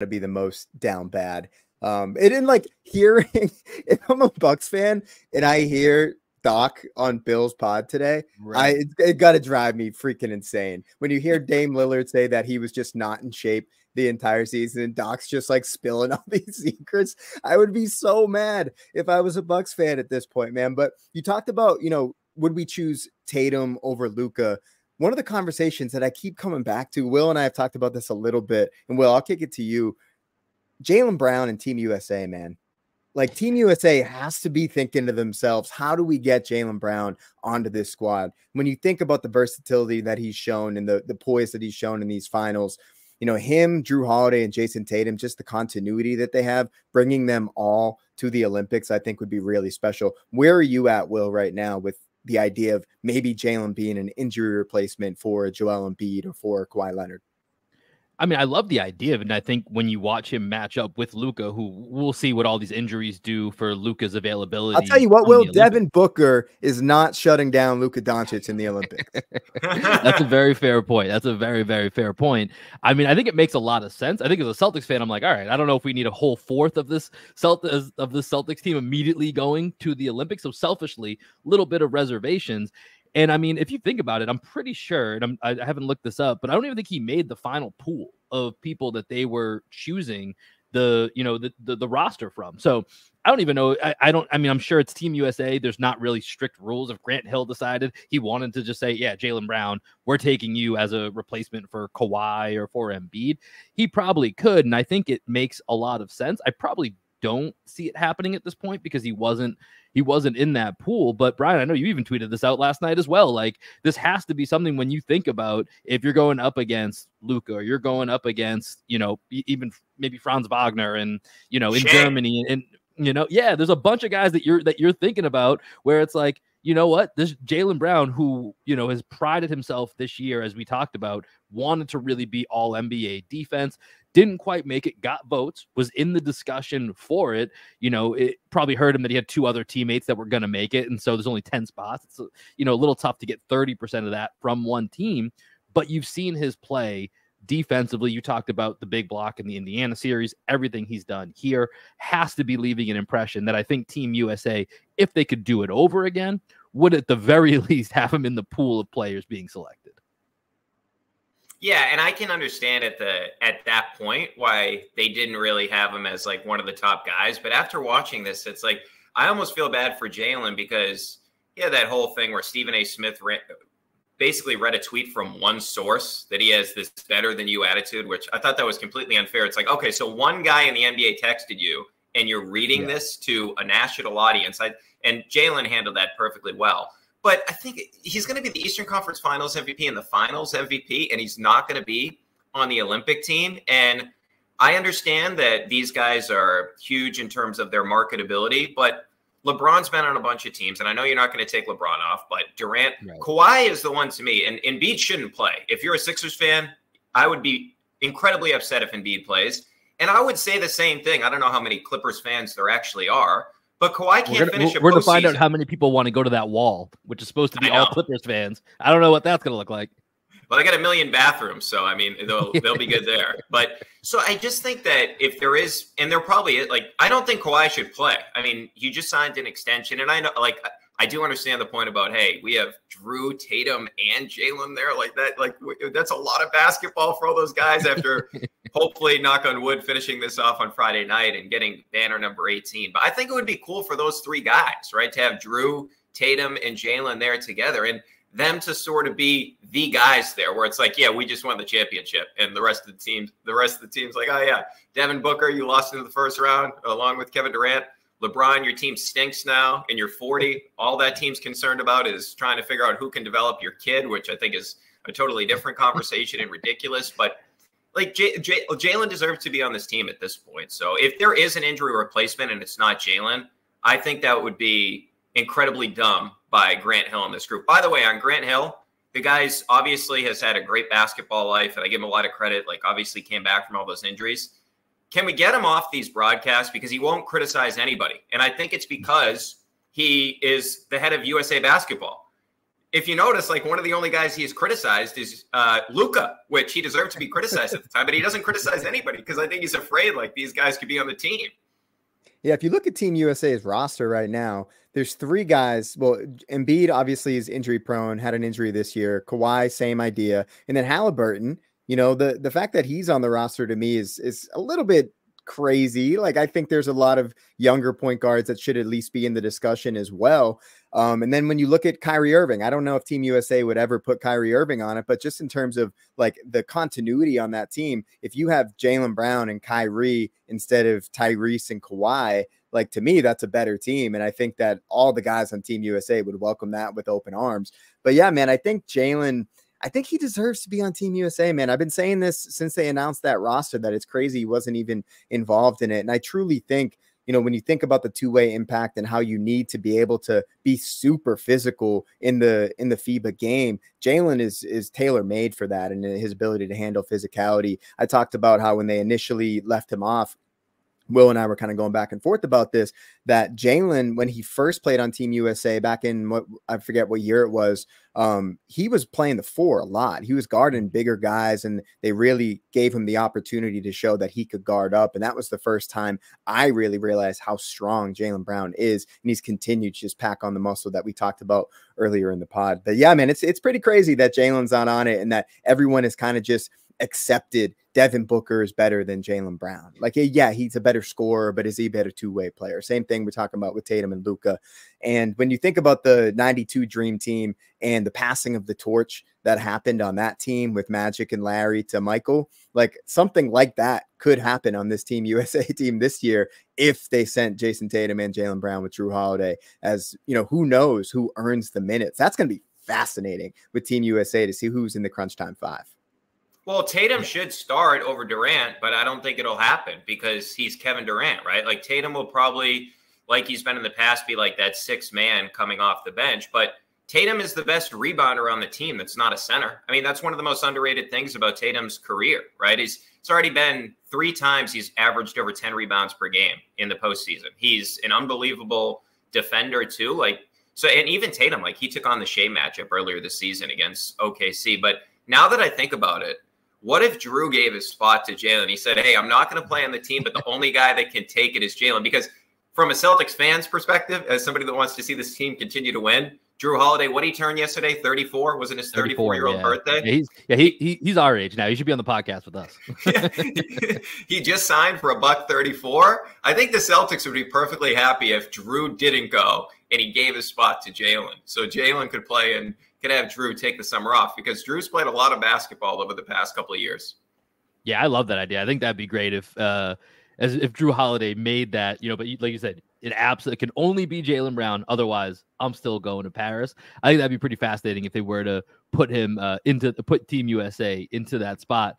to be the most down bad. Um, and then like hearing if I'm a Bucks fan and I hear Doc on Bill's pod today, right. I it, it got to drive me freaking insane. When you hear Dame Lillard say that he was just not in shape the entire season and Doc's just like spilling all these secrets, I would be so mad if I was a Bucks fan at this point, man. But you talked about, you know, would we choose Tatum over Luka? One of the conversations that I keep coming back to, Will and I have talked about this a little bit, and Will, I'll kick it to you. Jaylen Brown and Team USA, man. Like Team USA has to be thinking to themselves, how do we get Jaylen Brown onto this squad? When you think about the versatility that he's shown and the, the poise that he's shown in these finals, you know, him, Jrue Holiday, and Jayson Tatum, just the continuity that they have, bringing them all to the Olympics, I think would be really special. Where are you at, Will, right now with the idea of maybe Jaylen being an injury replacement for Joel Embiid or for Kawhi Leonard? I mean, I love the idea of it. And I think when you watch him match up with Luka, who we'll see what all these injuries do for Luka's availability. I'll tell you what, Will Devin Booker is not shutting down Luka Doncic in the Olympics. That's a very fair point. That's a very, very fair point. I mean, I think it makes a lot of sense. I think as a Celtics fan, I'm like, all right, I don't know if we need a whole fourth of this Celtics of the Celtics team immediately going to the Olympics. So selfishly, little bit of reservations. And I mean, if you think about it, I'm pretty sure, and I'm, I haven't looked this up, but I don't even think he made the final pool of people that they were choosing the you know the, the, the roster from. So I don't even know. I, I, don't. I mean, I'm sure it's Team USA. There's not really strict rules. If Grant Hill decided he wanted to just say, "Yeah, Jaylen Brown, we're taking you as a replacement for Kawhi or for Embiid," he probably could, and I think it makes a lot of sense. I probably don't see it happening at this point because he wasn't he wasn't in that pool. But Brian, I know you even tweeted this out last night as well. Like this has to be something when you think about if you're going up against Luka or you're going up against, you know, even maybe Franz Wagner and you know in Shit. Germany and, and you know, yeah, there's a bunch of guys that you're that you're thinking about where it's like, you know what, this Jaylen Brown, who you know has prided himself this year, as we talked about, wanted to really be all NBA defense didn't quite make it, got votes, was in the discussion for it. You know, it probably hurt him that he had two other teammates that were going to make it. And so there's only 10 spots. It's, you know, a little tough to get 30% of that from one team. But you've seen his play defensively. You talked about the big block in the Indiana series. Everything he's done here has to be leaving an impression that I think Team USA, if they could do it over again, would at the very least have him in the pool of players being selected. Yeah, and I can understand at the at that point why they didn't really have him as like one of the top guys. But after watching this, it's like I almost feel bad for Jaylen because yeah, that whole thing where Stephen A. Smith ran, basically read a tweet from one source that he has this better than you attitude, which I thought that was completely unfair. It's like okay, so one guy in the NBA texted you, and you're reading yeah. this to a national audience. I, and Jaylen handled that perfectly well. But I think he's going to be the Eastern Conference Finals MVP and the Finals MVP, and he's not going to be on the Olympic team. And I understand that these guys are huge in terms of their marketability, but LeBron's been on a bunch of teams, and I know you're not going to take LeBron off, but Durant, right. Kawhi is the one to me, and Embiid shouldn't play. If you're a Sixers fan, I would be incredibly upset if Embiid plays. And I would say the same thing. I don't know how many Clippers fans there actually are, but Kawhi can't we're gonna, finish. We're, going to find out how many people want to go to that wall, which is supposed to be all Clippers fans. I don't know what that's going to look like. Well, they got a million bathrooms, so I mean, they'll they'll be good there. But so I just think that if there is, and there probably is, like I don't think Kawhi should play. I mean, you just signed an extension, and I know, like I do understand the point about hey, we have Jrue Tatum, and Jaylen there, like that. Like that's a lot of basketball for all those guys after hopefully, knock on wood, finishing this off on Friday night and getting banner number 18. But I think it would be cool for those three guys, right? To have Jrue, Tatum, and Jaylen there together and them to sort of be the guys there where it's like, yeah, we just won the championship. And the rest of the teams, the rest of the team's like, oh, yeah, Devin Booker, you lost in the first round along with Kevin Durant. LeBron, your team stinks now and you're 40. All that team's concerned about is trying to figure out who can develop your kid, which I think is a totally different conversation and ridiculous. But like Jaylen deserves to be on this team at this point. So if there is an injury replacement and it's not Jaylen, I think that would be incredibly dumb by Grant Hill in this group. By the way, on Grant Hill, the guy's obviously has had a great basketball life, and I give him a lot of credit. Like obviously came back from all those injuries. Can we get him off these broadcasts because he won't criticize anybody? And I think it's because he is the head of USA Basketball if you notice, like one of the only guys he has criticized is uh, Luka, which he deserved to be criticized at the time, but he doesn't criticize anybody because I think he's afraid like these guys could be on the team. Yeah, if you look at Team USA's roster right now, there's three guys. Well, Embiid obviously is injury prone, had an injury this year. Kawhi, same idea, and then Halliburton. You know, the the fact that he's on the roster to me is is a little bit crazy. Like I think there's a lot of younger point guards that should at least be in the discussion as well. Um, and then when you look at Kyrie Irving, I don't know if Team USA would ever put Kyrie Irving on it, but just in terms of like the continuity on that team, if you have Jaylen Brown and Kyrie instead of Tyrese and Kawhi, like to me, that's a better team. And I think that all the guys on Team USA would welcome that with open arms. But yeah, man, I think Jaylen. I think he deserves to be on Team USA, man. I've been saying this since they announced that roster that it's crazy he wasn't even involved in it. And I truly think, you know, when you think about the two-way impact and how you need to be able to be super physical in the in the FIBA game, Jaylen is is tailor-made for that and his ability to handle physicality. I talked about how when they initially left him off, Will and I were kind of going back and forth about this that Jaylen, when he first played on Team USA back in what I forget what year it was, um, he was playing the four a lot. He was guarding bigger guys, and they really gave him the opportunity to show that he could guard up. And that was the first time I really realized how strong Jaylen Brown is. And he's continued to just pack on the muscle that we talked about earlier in the pod. But yeah, man, it's it's pretty crazy that Jaylen's not on it and that everyone is kind of just accepted Devin Booker is better than Jaylen Brown. Like, yeah, he's a better scorer, but is he a better two way player? Same thing we're talking about with Tatum and Luka. And when you think about the 92 Dream Team and the passing of the torch that happened on that team with Magic and Larry to Michael, like something like that could happen on this Team USA team this year if they sent Jayson Tatum and Jaylen Brown with Jrue Holiday. As you know, who knows who earns the minutes? That's going to be fascinating with Team USA to see who's in the crunch time five. Well, Tatum should start over Durant, but I don't think it'll happen because he's Kevin Durant, right? Like Tatum will probably, like he's been in the past, be like that six man coming off the bench. But Tatum is the best rebounder on the team that's not a center. I mean, that's one of the most underrated things about Tatum's career, right? He's it's already been three times he's averaged over 10 rebounds per game in the postseason. He's an unbelievable defender, too. Like, so, and even Tatum, like, he took on the Shai matchup earlier this season against OKC. But now that I think about it, what if Jrue gave his spot to Jaylen? He said, Hey, I'm not going to play on the team, but the only guy that can take it is Jaylen. Because from a Celtics fan's perspective, as somebody that wants to see this team continue to win, Jrue Holiday, what did he turn yesterday? 34? Wasn't his 34 year old yeah. birthday? Yeah, he's yeah, he, he he's our age now. He should be on the podcast with us. he just signed for a buck 34. I think the Celtics would be perfectly happy if Jrue didn't go and he gave his spot to Jaylen. So Jaylen could play in could have Jrue take the summer off because Jrue's played a lot of basketball over the past couple of years. Yeah, I love that idea. I think that'd be great if uh as if Jrue Holiday made that, you know, but like you said, it absolutely can only be Jaylen Brown. Otherwise, I'm still going to Paris. I think that'd be pretty fascinating if they were to put him uh, into put Team USA into that spot.